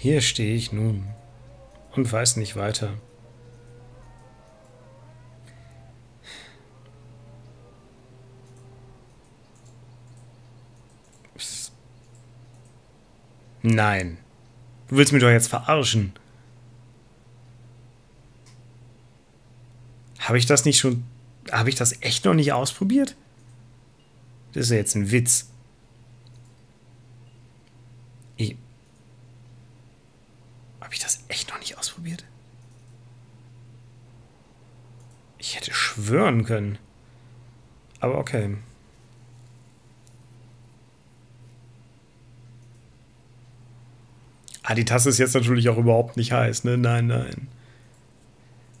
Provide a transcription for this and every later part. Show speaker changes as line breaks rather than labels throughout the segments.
Hier stehe ich nun und weiß nicht weiter. Nein. Du willst mich doch jetzt verarschen. Habe ich das nicht schon. Habe ich das echt noch nicht ausprobiert? Das ist ja jetzt ein Witz. Ich, habe ich das echt noch nicht ausprobiert? Ich hätte schwören können. Aber okay. Ah, die Tasse ist jetzt natürlich auch überhaupt nicht heiß, ne? Nein, nein.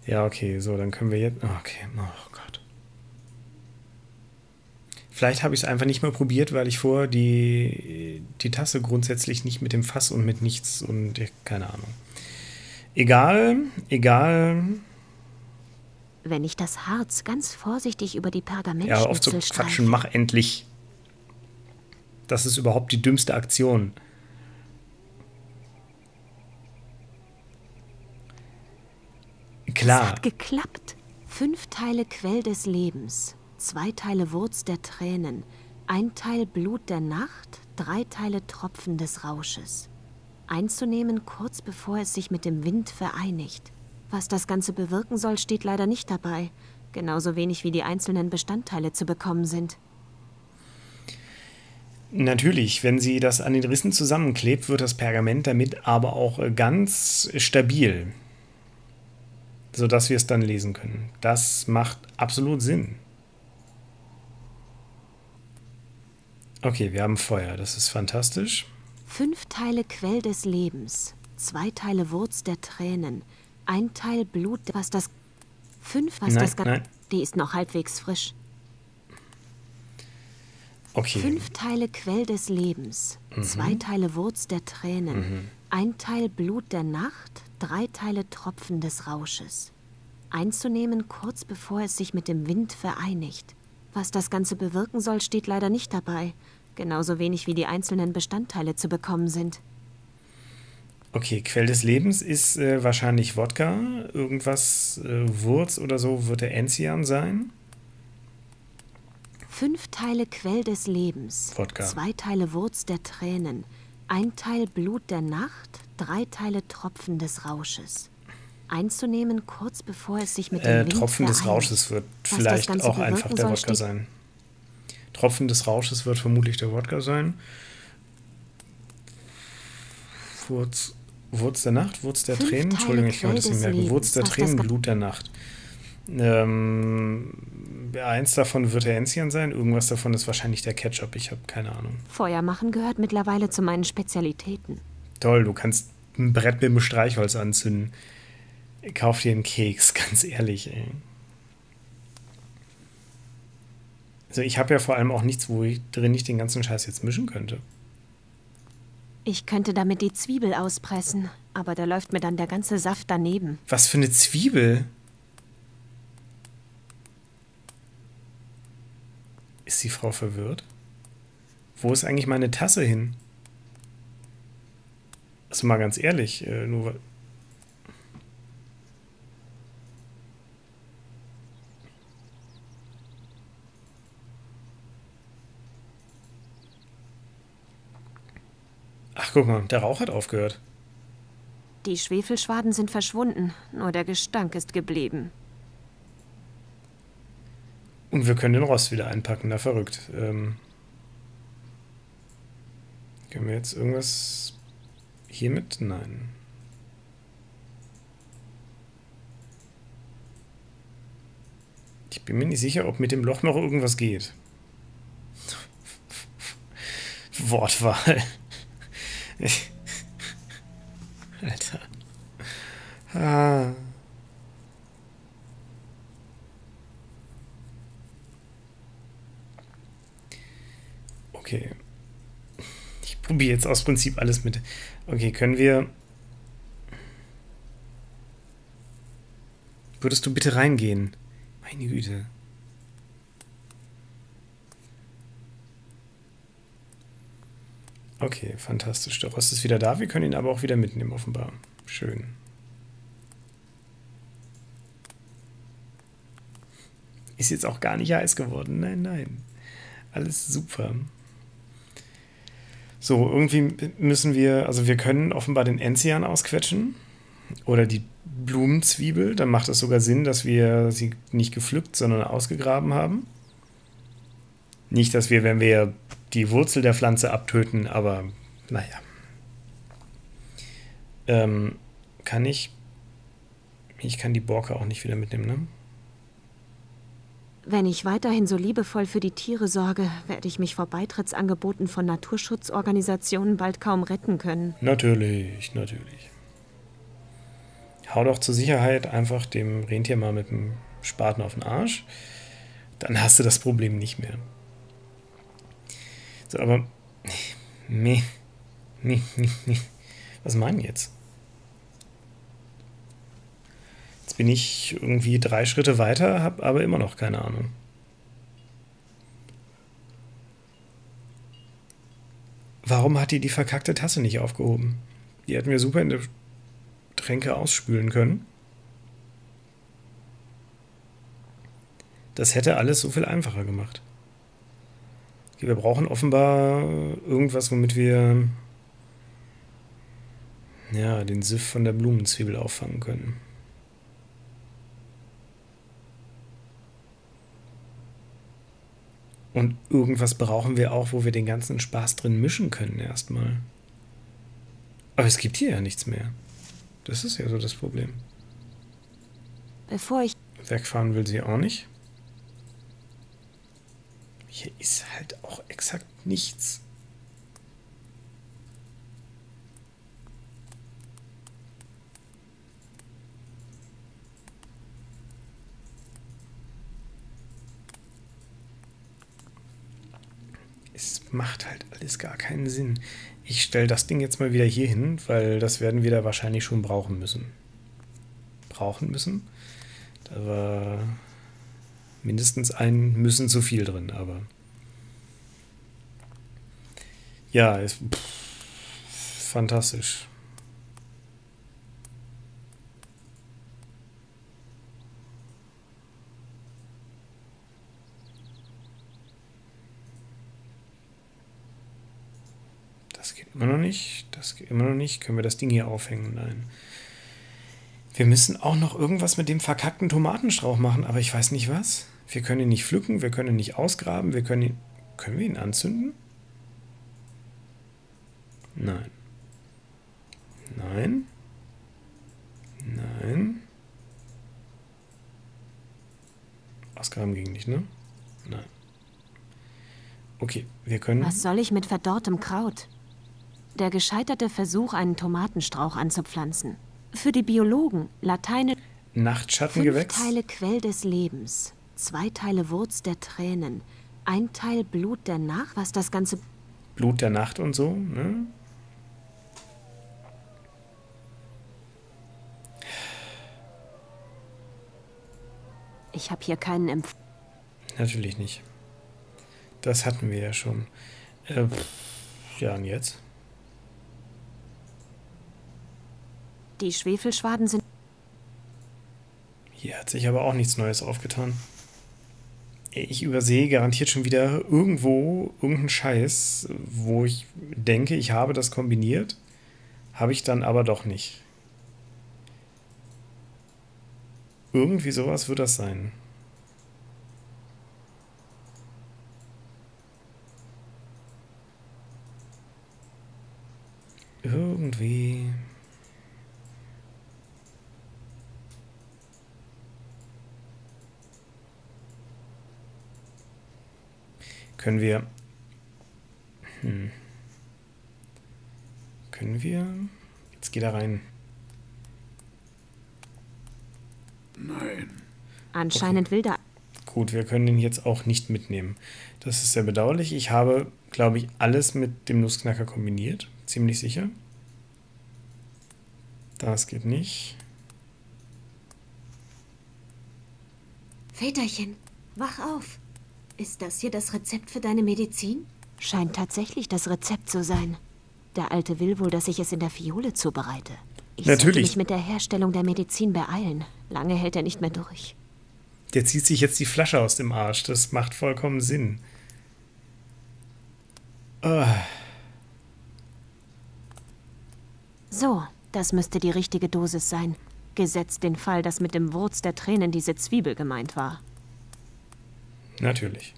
Ja, okay, so, dann können wir jetzt. Okay, oh Gott. Vielleicht habe ich es einfach nicht mehr probiert, weil ich vorher die, die Tasse grundsätzlich nicht mit dem Fass und mit nichts und keine Ahnung. Egal, egal.
Wenn ich das Harz ganz vorsichtig über die Pergamentschnitzel
Ja, auf zu quatschen, mach endlich. Das ist überhaupt die dümmste Aktion. Klar.
Es hat geklappt. Fünf Teile Quell des Lebens, zwei Teile Wurz der Tränen, ein Teil Blut der Nacht, drei Teile Tropfen des Rausches. Einzunehmen kurz bevor es sich mit dem Wind vereinigt. Was das Ganze bewirken soll, steht leider nicht dabei. Genauso wenig wie die einzelnen Bestandteile zu bekommen sind.
Natürlich, wenn sie das an den Rissen zusammenklebt, wird das Pergament damit aber auch ganz stabil sodass wir es dann lesen können. Das macht absolut Sinn. Okay, wir haben Feuer, das ist fantastisch.
Fünf Teile Quell des Lebens, zwei Teile Wurz der Tränen, ein Teil Blut, was das... Fünf, was
nein,
das...
Nein.
Die ist noch halbwegs frisch.
Okay.
Fünf Teile Quell des Lebens, mhm. zwei Teile Wurz der Tränen, mhm. ein Teil Blut der Nacht, drei Teile Tropfen des Rausches. Einzunehmen kurz bevor es sich mit dem Wind vereinigt. Was das Ganze bewirken soll, steht leider nicht dabei. Genauso wenig wie die einzelnen Bestandteile zu bekommen sind.
Okay, Quell des Lebens ist äh, wahrscheinlich Wodka. Irgendwas äh, Wurz oder so wird der Enzian sein.
Fünf Teile Quell des Lebens.
Wodka.
Zwei Teile Wurz der Tränen. Ein Teil Blut der Nacht. Drei Teile Tropfen des Rausches. Einzunehmen, kurz bevor es sich mit dem
äh,
Wind
Tropfen des. Rausches wird vielleicht auch einfach der Wodka sein. Tropfen des Rausches wird vermutlich der Wodka sein. Wurz, Wurz der Nacht, Wurz der
Fünf
Tränen,
Teile
Entschuldigung, ich kann mir das nicht merken. Wurz der Tränen, Blut der Nacht. Ähm, eins davon wird der Enzian sein, irgendwas davon ist wahrscheinlich der Ketchup, ich habe keine Ahnung.
Feuer machen gehört mittlerweile zu meinen Spezialitäten.
Toll, du kannst ein Brett mit dem Streichholz anzünden. Kauf dir einen Keks, ganz ehrlich, ey. Also ich habe ja vor allem auch nichts, wo ich drin nicht den ganzen Scheiß jetzt mischen könnte.
Ich könnte damit die Zwiebel auspressen, aber da läuft mir dann der ganze Saft daneben.
Was für eine Zwiebel? Ist die Frau verwirrt? Wo ist eigentlich meine Tasse hin? Also mal ganz ehrlich, äh, nur Ach, guck mal, der Rauch hat aufgehört.
Die Schwefelschwaden sind verschwunden, nur der Gestank ist geblieben.
Und wir können den Rost wieder einpacken, na verrückt. Ähm, können wir jetzt irgendwas hiermit? Nein. Ich bin mir nicht sicher, ob mit dem Loch noch irgendwas geht. Wortwahl. Alter. Ah. Okay. Ich probiere jetzt aus Prinzip alles mit. Okay, können wir. Würdest du bitte reingehen? Meine Güte. Okay, fantastisch. Der Rost ist wieder da. Wir können ihn aber auch wieder mitnehmen, offenbar. Schön. Ist jetzt auch gar nicht heiß geworden. Nein, nein. Alles super. So, irgendwie müssen wir, also wir können offenbar den Enzian ausquetschen oder die Blumenzwiebel. Dann macht es sogar Sinn, dass wir sie nicht gepflückt, sondern ausgegraben haben. Nicht, dass wir, wenn wir die Wurzel der Pflanze abtöten, aber naja. Ähm, kann ich. Ich kann die Borke auch nicht wieder mitnehmen, ne?
Wenn ich weiterhin so liebevoll für die Tiere sorge, werde ich mich vor Beitrittsangeboten von Naturschutzorganisationen bald kaum retten können.
Natürlich, natürlich. Hau doch zur Sicherheit einfach dem Rentier mal mit dem Spaten auf den Arsch. Dann hast du das Problem nicht mehr. So, aber. Nee. Nee, nee, nee. Was meinen jetzt? bin ich irgendwie drei Schritte weiter, habe aber immer noch keine Ahnung. Warum hat die die verkackte Tasse nicht aufgehoben? Die hätten wir super in der Tränke ausspülen können. Das hätte alles so viel einfacher gemacht. Wir brauchen offenbar irgendwas, womit wir ja, den Siff von der Blumenzwiebel auffangen können. Und irgendwas brauchen wir auch, wo wir den ganzen Spaß drin mischen können erstmal. Aber es gibt hier ja nichts mehr. Das ist ja so das Problem.
Bevor ich.
Wegfahren will sie auch nicht. Hier ist halt auch exakt nichts. macht halt alles gar keinen Sinn. Ich stelle das Ding jetzt mal wieder hier hin, weil das werden wir da wahrscheinlich schon brauchen müssen. Brauchen müssen? Da war mindestens ein müssen zu viel drin, aber ja, ist pff, fantastisch. Immer noch nicht. Das geht immer noch nicht. Können wir das Ding hier aufhängen? Nein. Wir müssen auch noch irgendwas mit dem verkackten Tomatenstrauch machen, aber ich weiß nicht was. Wir können ihn nicht pflücken, wir können ihn nicht ausgraben, wir können ihn. Können wir ihn anzünden? Nein. Nein. Nein. Ausgraben ging nicht, ne? Nein. Okay, wir können.
Was soll ich mit verdorrtem Kraut? der gescheiterte Versuch, einen Tomatenstrauch anzupflanzen. Für die Biologen Lateine
Nachtschattengewächs.
Fünf Teile Quell des Lebens, zwei Teile Wurz der Tränen, ein Teil Blut der Nacht, was das ganze
Blut der Nacht und so, ne?
Ich habe hier keinen Empf
Natürlich nicht. Das hatten wir ja schon. Äh, ja, und jetzt?
Die Schwefelschwaden sind.
Hier hat sich aber auch nichts Neues aufgetan. Ich übersehe garantiert schon wieder irgendwo irgendeinen Scheiß, wo ich denke, ich habe das kombiniert, habe ich dann aber doch nicht. Irgendwie sowas wird das sein. Irgendwie. Können wir. Hm. Können wir. Jetzt geht er rein.
Nein.
Anscheinend okay. will der.
Gut, wir können ihn jetzt auch nicht mitnehmen. Das ist sehr bedauerlich. Ich habe, glaube ich, alles mit dem Nussknacker kombiniert. Ziemlich sicher. Das geht nicht.
Väterchen, wach auf. Ist das hier das Rezept für deine Medizin? Scheint tatsächlich das Rezept zu sein. Der Alte will wohl, dass ich es in der Fiole zubereite. Ich
Natürlich.
sollte mich mit der Herstellung der Medizin beeilen. Lange hält er nicht mehr durch.
Der zieht sich jetzt die Flasche aus dem Arsch. Das macht vollkommen Sinn. Ah,
So, das müsste die richtige Dosis sein. Gesetzt den Fall, dass mit dem Wurz der Tränen diese Zwiebel gemeint war.
Natürlich.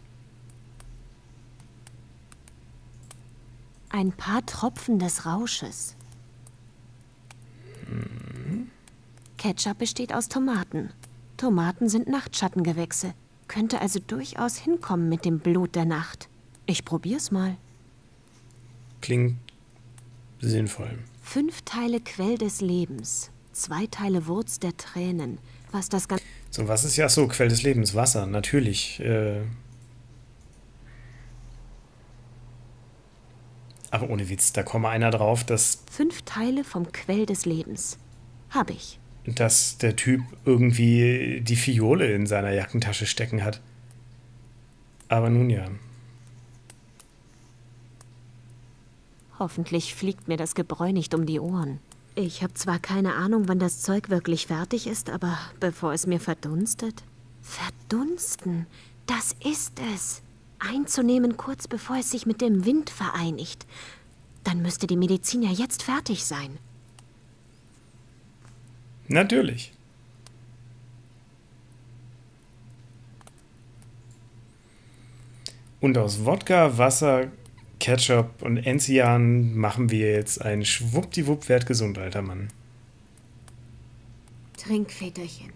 Ein paar Tropfen des Rausches. Ketchup besteht aus Tomaten. Tomaten sind Nachtschattengewächse. Könnte also durchaus hinkommen mit dem Blut der Nacht. Ich probier's mal.
Klingt sinnvoll.
Fünf Teile Quell des Lebens, zwei Teile Wurz der Tränen. Was das Ganze.
So, was ist ja so Quell des Lebens? Wasser, natürlich. Äh aber ohne Witz, da komme einer drauf, dass,
Fünf Teile vom Quell des Lebens. Hab ich.
dass der Typ irgendwie die Fiole in seiner Jackentasche stecken hat. Aber nun ja.
Hoffentlich fliegt mir das Gebräu nicht um die Ohren. Ich habe zwar keine Ahnung, wann das Zeug wirklich fertig ist, aber bevor es mir verdunstet. Verdunsten, das ist es. Einzunehmen kurz bevor es sich mit dem Wind vereinigt. Dann müsste die Medizin ja jetzt fertig sein.
Natürlich. Und aus Wodka, Wasser, Ketchup und Enzian machen wir jetzt einen schwuppdiwupp gesund, alter Mann.
Trink, Väterchen.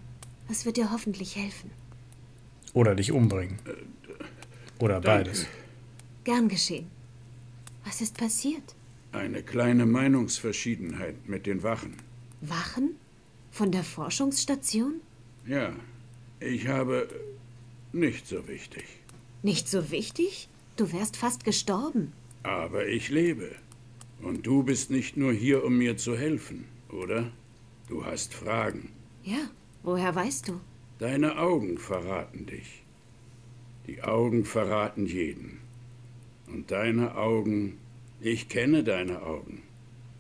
Das wird dir hoffentlich helfen.
Oder dich umbringen. Oder
Danke.
beides.
Gern geschehen. Was ist passiert?
Eine kleine Meinungsverschiedenheit mit den Wachen.
Wachen? Von der Forschungsstation?
Ja, ich habe nicht so wichtig.
Nicht so wichtig? Du wärst fast gestorben.
Aber ich lebe. Und du bist nicht nur hier, um mir zu helfen, oder? Du hast Fragen.
Ja, woher weißt du?
Deine Augen verraten dich. Die Augen verraten jeden. Und deine Augen, ich kenne deine Augen.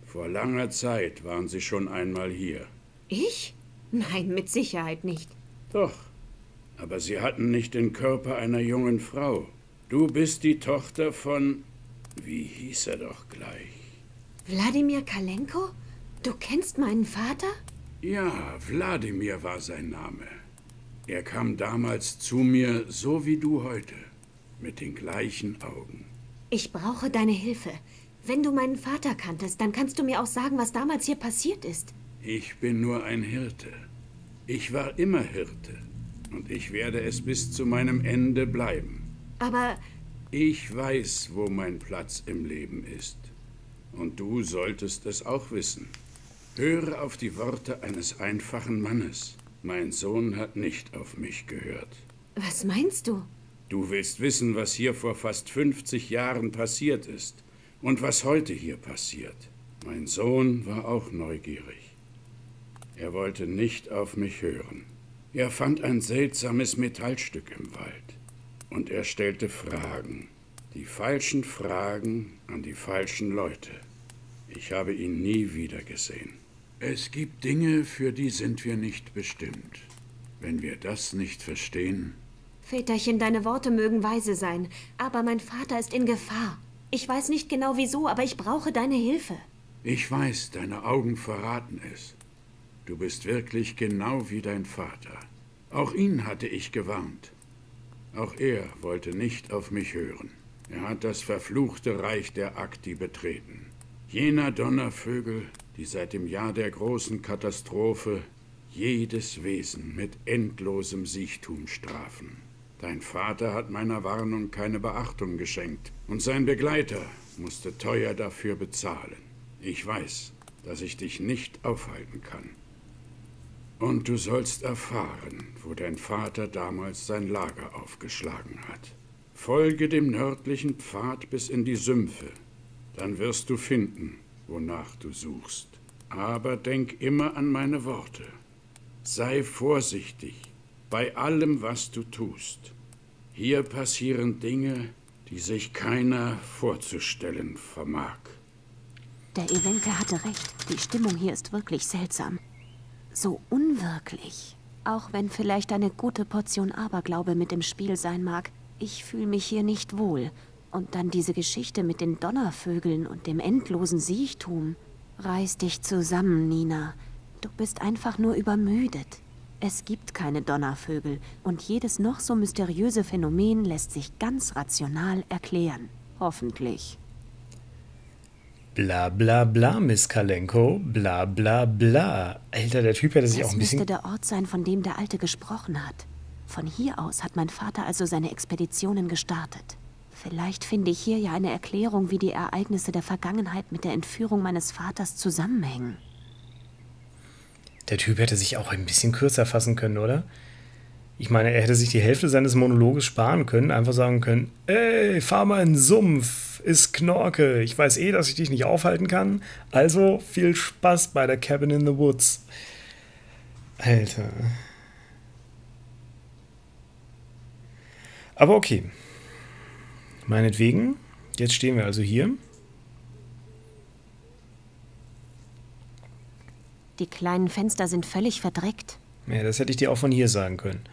Vor langer Zeit waren sie schon einmal hier.
Ich? Nein, mit Sicherheit nicht.
Doch, aber sie hatten nicht den Körper einer jungen Frau. Du bist die Tochter von... Wie hieß er doch gleich?
Wladimir Kalenko? Du kennst meinen Vater?
Ja, Wladimir war sein Name. Er kam damals zu mir, so wie du heute, mit den gleichen Augen.
Ich brauche deine Hilfe. Wenn du meinen Vater kanntest, dann kannst du mir auch sagen, was damals hier passiert ist.
Ich bin nur ein Hirte. Ich war immer Hirte. Und ich werde es bis zu meinem Ende bleiben.
Aber
Ich weiß, wo mein Platz im Leben ist. Und du solltest es auch wissen. Höre auf die Worte eines einfachen Mannes. Mein Sohn hat nicht auf mich gehört.
was meinst du?
Du willst wissen, was hier vor fast 50 Jahren passiert ist und was heute hier passiert. Mein Sohn war auch neugierig. Er wollte nicht auf mich hören. Er fand ein seltsames Metallstück im Wald und er stellte Fragen. Die falschen Fragen an die falschen Leute. Ich habe ihn nie wieder gesehen. Es gibt Dinge, für die sind wir nicht bestimmt. Wenn wir das nicht verstehen,
Väterchen, deine Worte mögen weise sein, aber mein Vater ist in Gefahr. Ich weiß nicht genau wieso, aber ich brauche deine Hilfe.
Ich weiß, deine Augen verraten es. Du bist wirklich genau wie dein Vater. Auch ihn hatte ich gewarnt. Auch er wollte nicht auf mich hören. Er hat das verfluchte Reich der Akti betreten. Jener Donnervögel, die seit dem Jahr der großen Katastrophe jedes Wesen mit endlosem Siechtum strafen. Dein Vater hat meiner Warnung keine Beachtung geschenkt und sein Begleiter musste teuer dafür bezahlen. Ich weiß, dass ich dich nicht aufhalten kann. Und du sollst erfahren, wo dein Vater damals sein Lager aufgeschlagen hat. Folge dem nördlichen Pfad bis in die Sümpfe. Dann wirst du finden, wonach du suchst. Aber denk immer an meine Worte. Sei vorsichtig bei allem, was du tust. Hier passieren Dinge, die sich keiner vorzustellen vermag.
Der Ewenke hatte recht. Die Stimmung hier ist wirklich seltsam. So unwirklich. Auch wenn vielleicht eine gute Portion Aberglaube mit im Spiel sein mag. Ich fühle mich hier nicht wohl. Und dann diese Geschichte mit den Donnervögeln und dem endlosen Siechtum. Reiß dich zusammen, Nina. Du bist einfach nur übermüdet. Es gibt keine Donnervögel und jedes noch so mysteriöse Phänomen lässt sich ganz rational erklären. Hoffentlich.
Bla bla bla, Miss Kalenko. Bla bla bla. Alter, der Typ hätte sich
das
auch ein bisschen.
müsste der Ort sein, von dem der Alte gesprochen hat. Von hier aus hat mein Vater also seine Expeditionen gestartet. Vielleicht finde ich hier ja eine Erklärung, wie die Ereignisse der Vergangenheit mit der Entführung meines Vaters zusammenhängen.
Der Typ hätte sich auch ein bisschen kürzer fassen können, oder? Ich meine, er hätte sich die Hälfte seines Monologes sparen können, einfach sagen können, ey, fahr mal in den Sumpf, ist Knorke, ich weiß eh, dass ich dich nicht aufhalten kann, also viel Spaß bei der Cabin in the Woods. Alter. Aber okay. Meinetwegen, jetzt stehen wir also hier.
Die kleinen Fenster sind völlig verdreckt.
Ja, das hätte ich dir auch von hier sagen können.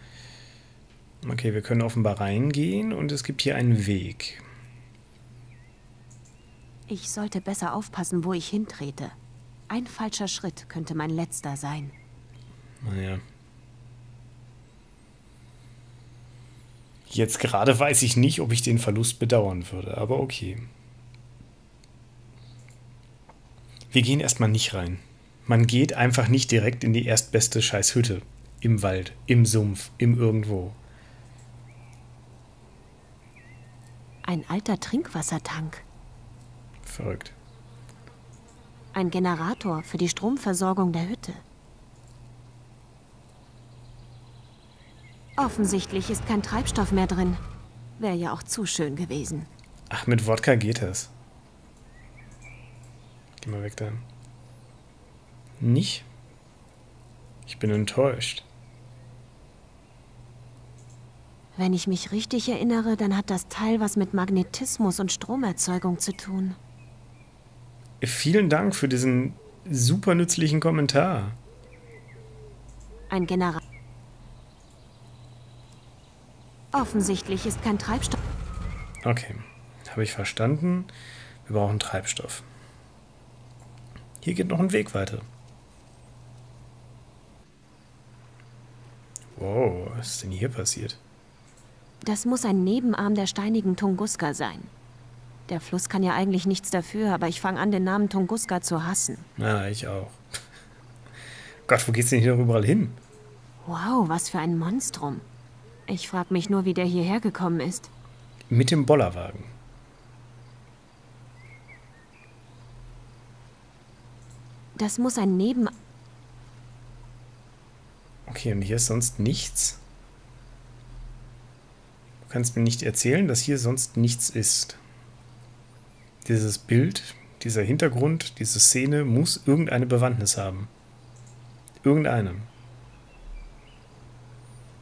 Okay, wir können offenbar reingehen und es gibt hier einen Weg.
Ich sollte besser aufpassen, wo ich hintrete. Ein falscher Schritt könnte mein letzter sein.
Naja. Jetzt gerade weiß ich nicht, ob ich den Verlust bedauern würde, aber okay. Wir gehen erstmal nicht rein. Man geht einfach nicht direkt in die erstbeste Scheißhütte. Im Wald, im Sumpf, im Irgendwo.
Ein alter Trinkwassertank.
Verrückt.
Ein Generator für die Stromversorgung der Hütte. Offensichtlich ist kein Treibstoff mehr drin. Wäre ja auch zu schön gewesen.
Ach, mit Wodka geht das. Geh mal weg dann. Nicht? Ich bin enttäuscht.
Wenn ich mich richtig erinnere, dann hat das Teil was mit Magnetismus und Stromerzeugung zu tun.
Vielen Dank für diesen super nützlichen Kommentar.
Ein General. Offensichtlich ist kein Treibstoff.
Okay, habe ich verstanden. Wir brauchen Treibstoff. Hier geht noch ein Weg weiter. Wow, was ist denn hier passiert?
Das muss ein Nebenarm der steinigen Tunguska sein. Der Fluss kann ja eigentlich nichts dafür, aber ich fange an, den Namen Tunguska zu hassen.
Na, ich auch. Gott, wo geht's denn hier überall hin?
Wow, was für ein Monstrum. Ich frage mich nur, wie der hierher gekommen ist.
Mit dem Bollerwagen.
Das muss ein Neben...
Okay, und hier ist sonst nichts? Du kannst mir nicht erzählen, dass hier sonst nichts ist. Dieses Bild, dieser Hintergrund, diese Szene muss irgendeine Bewandtnis haben. Irgendeine.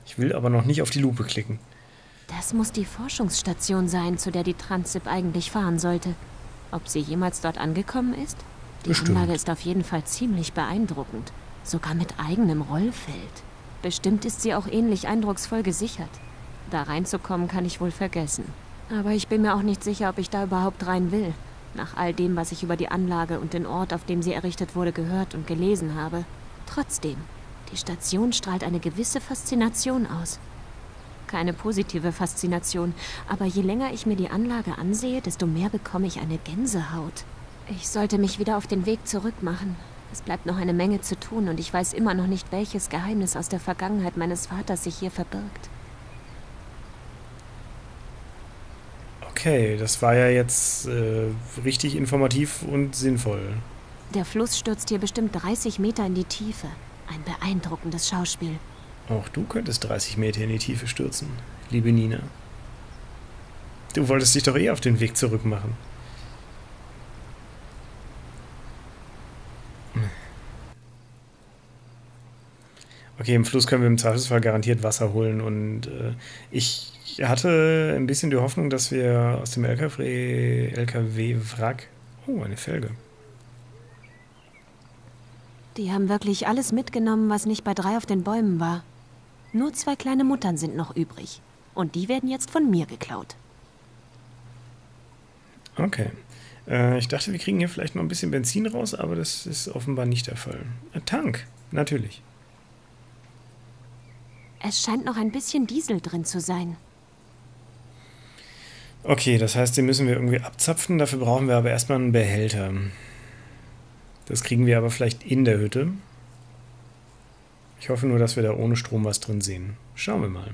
Ich will aber noch nicht auf die Lupe klicken.
Das muss die Forschungsstation sein, zu der die Transip eigentlich fahren sollte. Ob sie jemals dort angekommen ist? Die
Bestimmt.
Anlage ist auf jeden Fall ziemlich beeindruckend. Sogar mit eigenem Rollfeld. Bestimmt ist sie auch ähnlich eindrucksvoll gesichert. Da reinzukommen kann ich wohl vergessen. Aber ich bin mir auch nicht sicher, ob ich da überhaupt rein will. Nach all dem, was ich über die Anlage und den Ort, auf dem sie errichtet wurde, gehört und gelesen habe. Trotzdem, die Station strahlt eine gewisse Faszination aus. Keine positive Faszination, aber je länger ich mir die Anlage ansehe, desto mehr bekomme ich eine Gänsehaut. Ich sollte mich wieder auf den Weg zurück machen. Es bleibt noch eine Menge zu tun und ich weiß immer noch nicht, welches Geheimnis aus der Vergangenheit meines Vaters sich hier verbirgt.
Okay, das war ja jetzt äh, richtig informativ und sinnvoll.
Der Fluss stürzt hier bestimmt 30 Meter in die Tiefe. Ein beeindruckendes Schauspiel.
Auch du könntest 30 Meter in die Tiefe stürzen, liebe Nina. Du wolltest dich doch eh auf den Weg zurück machen. Okay, im Fluss können wir im Zweifelsfall garantiert Wasser holen und äh, ich hatte ein bisschen die Hoffnung, dass wir aus dem LKW, LKW-Wrack. Oh, eine Felge.
Die haben wirklich alles mitgenommen, was nicht bei drei auf den Bäumen war. Nur zwei kleine Muttern sind noch übrig. Und die werden jetzt von mir geklaut.
Okay. Äh, ich dachte, wir kriegen hier vielleicht noch ein bisschen Benzin raus, aber das ist offenbar nicht der Fall. Ein Tank, natürlich.
Es scheint noch ein bisschen Diesel drin zu sein.
Okay, das heißt, den müssen wir irgendwie abzapfen. Dafür brauchen wir aber erstmal einen Behälter. Das kriegen wir aber vielleicht in der Hütte. Ich hoffe nur, dass wir da ohne Strom was drin sehen. Schauen wir mal.